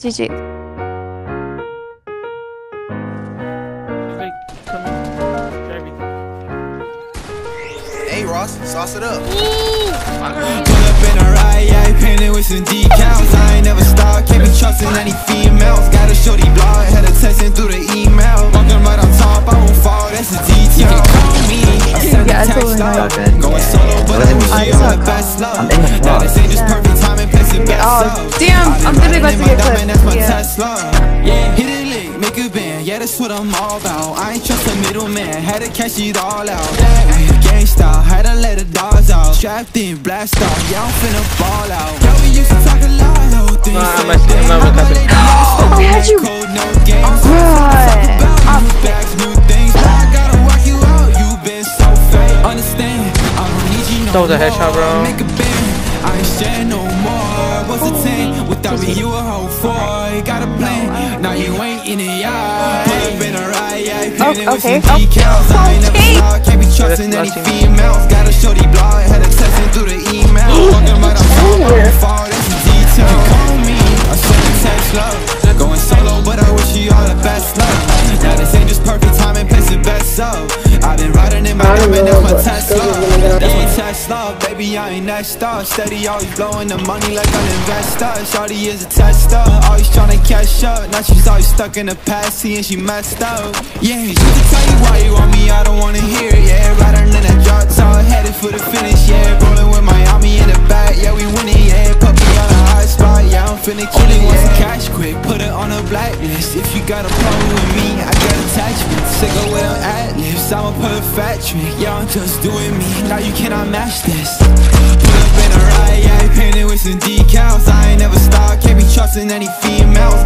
GG. Like, come in. Try everything. Hey Ross, sauce it up. Pull up in a ride, yeah, painted with some decals. I ain't never stop, can't be trusting any females. Got a shorty blog, had her texting through the email. Walking right on top, I won't fall, that's a detail. You call me, I send a text totally love. not. Going solo, but I wish I you saw all a the best love. I'm in the Now this ain't just perfect timing, place Oh, damn, I'm literally about to get my diamond, That's my clipped. Yeah. Yeah, hit it lick, make a band. Yeah, that's what I'm all about. I ain't trust a middleman, had to cash it all out. Yeah, gangsta, had to let the dogs out. Strapped in, blast off, yeah, I'm finna ball out. Yeah, we used to talk a lot, though. Things Nah, I'm said actually- I'm not things. gonna cut it. I'm oh, had you- Code, no games. Bruh. New things. I gotta work you out. You've been so fake. Understand? I don't need you no That was a headshot, bro. Make a band. I ain't sharing no more. What's the tank? Without me, you a hoe for. You got a plan. Now you ain't in the yard. Pull up in a ride, yeah. Painted with okay. some decals. I ain't never Okay. saw. Can't be trusting any females. Got a shorty blog. Had her texting through the email. Walking right on top. I won't fall. That's a detail. You call me. I a text love. Going solo, but I wish you all the best love. Tesla, baby, I ain't next up. Steady, always blowing the money like an investor. Shawty is a tester, always trying to catch up. Now she's always stuck in the past, seeing she messed up. Yeah, she can tell you why you want me, I don't wanna hear it. Yeah, riding in that drop top, headed for the finish. Yeah, rolling with Miami in the back, yeah, we winning. Yeah, me on a hot spot, yeah, I'm finna kill it. Want some cash quick, put it on a blacklist. If you got a problem with me, I got libs, I'm a perfect trick. Yeah, I'm just doing me, now you cannot match this. Pull up in a ride, yeah, painted with some decals. I ain't never stop, can't be trusting any females.